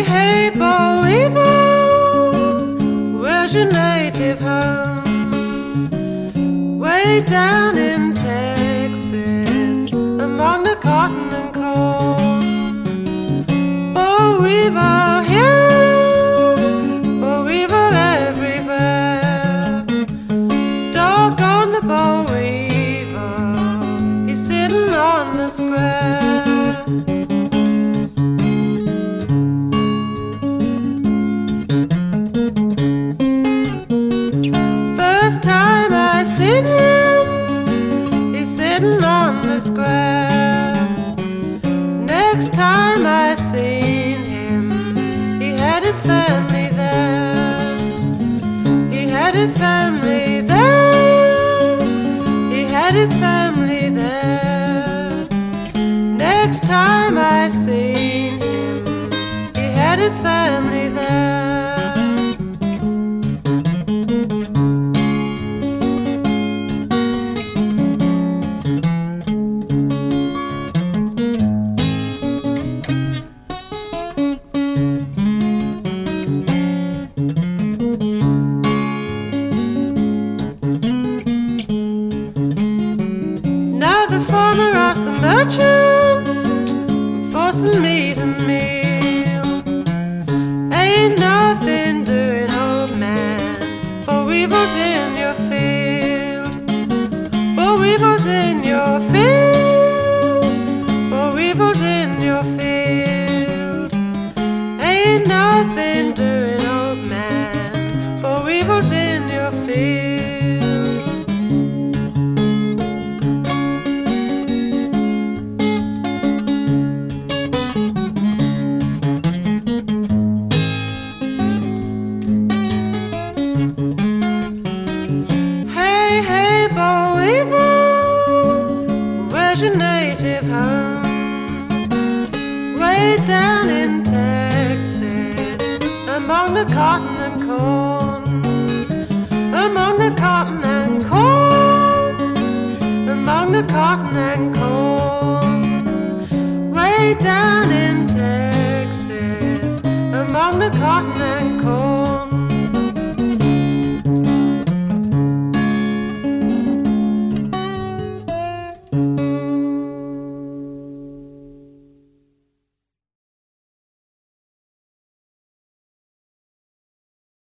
hey, Boll Weevil, where's your native home? Way down in Texas, among the cotton and corn. Boll Weevil here, Boll Weevil everywhere. Doggone the Boll Weevil, he's sitting on the square. Square. Next time I seen him, he had his family there. He had his family there. He had his family there. Next time I seen him, he had his family there. Farmer asked the merchant, forcing me to meal. Ain't nothing doing, old man, but weevils in your field. But weevils in your field. But weevils in your field. Ain't nothing doing, your native home? Way down in Texas, among the cotton and corn. Among the cotton and corn. Among the cotton and corn. Way down in Texas, among the cotton and corn.